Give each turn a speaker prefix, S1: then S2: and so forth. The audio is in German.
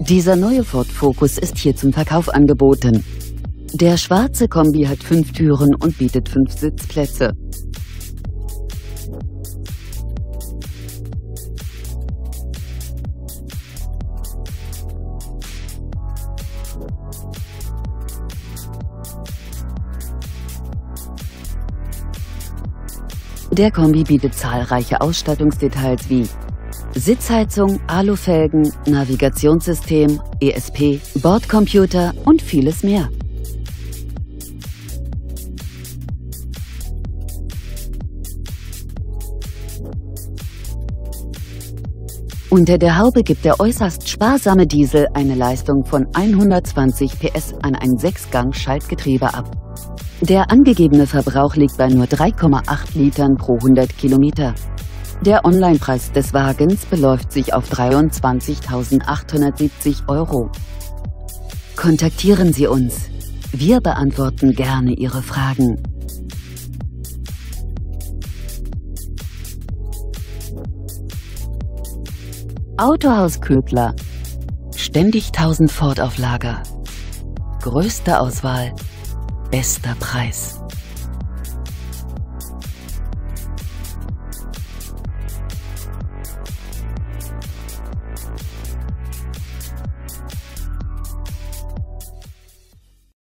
S1: Dieser neue Ford Focus ist hier zum Verkauf angeboten. Der schwarze Kombi hat fünf Türen und bietet fünf Sitzplätze. Der Kombi bietet zahlreiche Ausstattungsdetails wie Sitzheizung, Alufelgen, Navigationssystem, ESP, Bordcomputer und vieles mehr. Unter der Haube gibt der äußerst sparsame Diesel eine Leistung von 120 PS an ein 6-Gang-Schaltgetriebe ab. Der angegebene Verbrauch liegt bei nur 3,8 Litern pro 100 Kilometer. Der Onlinepreis des Wagens beläuft sich auf 23.870 Euro. Kontaktieren Sie uns. Wir beantworten gerne Ihre Fragen. Autohaus Ködler. Ständig 1000 Ford auf Lager. Größte Auswahl, Bester Preis.